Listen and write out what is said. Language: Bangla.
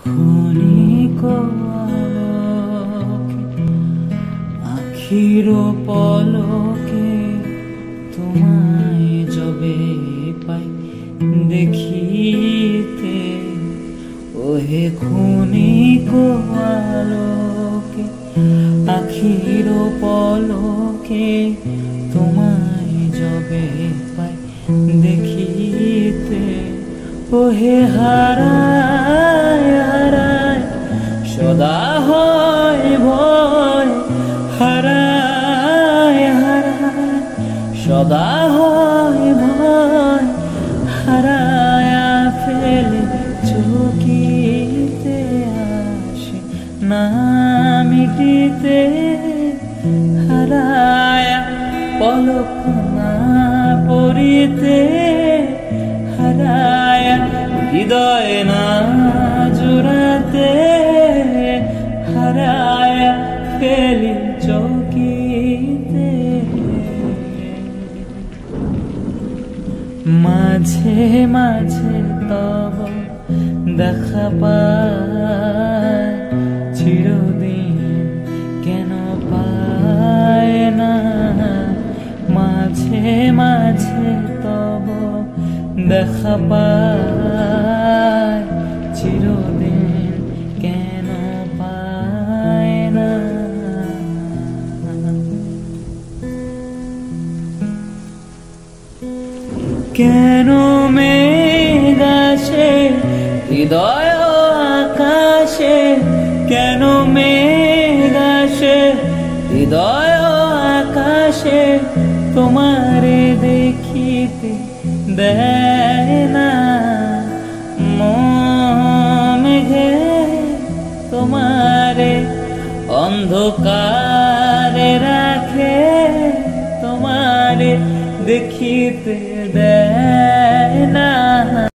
ক্ষণিক আখির পলকে তোমায় যবে পাই দেখিতে। ওহে ক্ষণিক আলোকে আখির পলকে তোমায় যবে পাই দেখিতে। ওহে হারায় সদা হয় ভয়, হারায় হারায়। সদা হয় ভয়, হারায় ফেলে চকিতে আসে, না মিটিতে হারায় পলক না পরিতে হারায়, হৃদয় না মাঝে মাঝে তব দেখা পায়, চিরদিন কেন পায় না। মাঝে মাঝে তব দেখা পায়, চিরদিন কেন মেঘাসে হৃদয় আকাশে? কেন মেঘাসে হৃদয় আকাশে? তোমারে দেখিতে দেয় না। মেঘে তোমারে অন্ধকারে দেখিতে দেয়